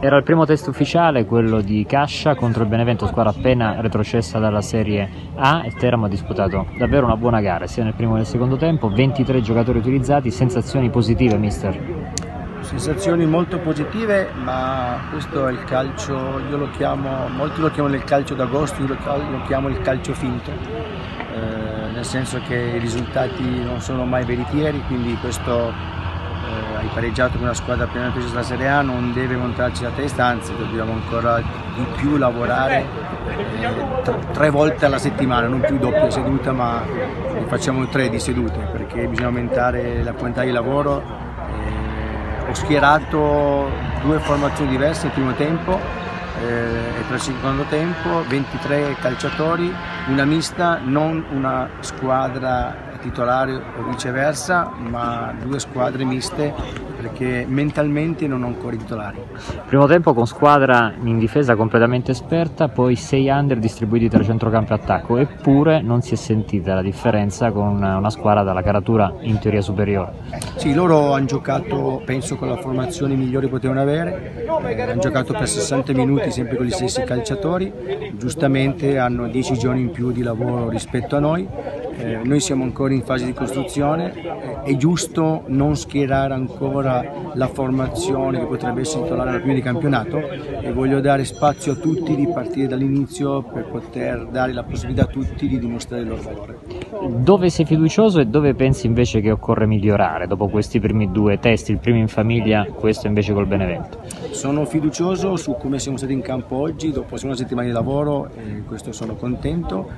Era il primo test ufficiale, quello di Cascia contro il Benevento, squadra appena retrocessa dalla Serie A e Teramo ha disputato davvero una buona gara sia nel primo che nel secondo tempo, 23 giocatori utilizzati, sensazioni positive mister? Sensazioni molto positive, ma questo è il calcio, io lo chiamo, molti lo chiamano il calcio d'agosto, io lo, chiamo il calcio finto, eh, nel senso che i risultati non sono mai veritieri, quindi questo hai pareggiato con una squadra appena presa dalla Serie A, non deve montarci la testa, anzi dobbiamo ancora di più lavorare eh, tre volte alla settimana, non più doppia seduta ma facciamo tre di sedute perché bisogna aumentare la quantità di lavoro. Eh, ho schierato due formazioni diverse nel primo tempo eh, e per il secondo tempo 23 calciatori, una mista, non una squadra titolare o viceversa, ma due squadre miste perché mentalmente non ho ancora i titolari. Primo tempo con squadra in difesa completamente esperta, poi 6 under distribuiti tra centrocampo e attacco, eppure non si è sentita la differenza con una squadra dalla caratura in teoria superiore. Sì, loro hanno giocato, penso, con la formazione migliore che potevano avere, eh, hanno giocato per 60 minuti sempre con gli stessi calciatori, giustamente hanno 10 giorni in più di lavoro rispetto a noi, eh, noi siamo ancora in fase di costruzione, eh, è giusto non schierare ancora la formazione che potrebbe essere titolare alla prima di campionato e voglio dare spazio a tutti di partire dall'inizio per poter dare la possibilità a tutti di dimostrare il loro valore. Dove sei fiducioso e dove pensi invece che occorre migliorare dopo questi primi due test, il primo in famiglia, questo invece col Benevento? Sono fiducioso su come siamo stati in campo oggi, dopo una settimana di lavoro, e questo sono contento.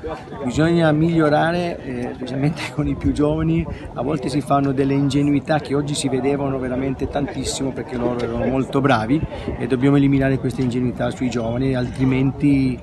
Bisogna migliorare eh, specialmente con i più giovani, a volte si fanno delle ingenuità che oggi si vedevano veramente tantissimo perché loro erano molto bravi e dobbiamo eliminare queste ingenuità sui giovani, altrimenti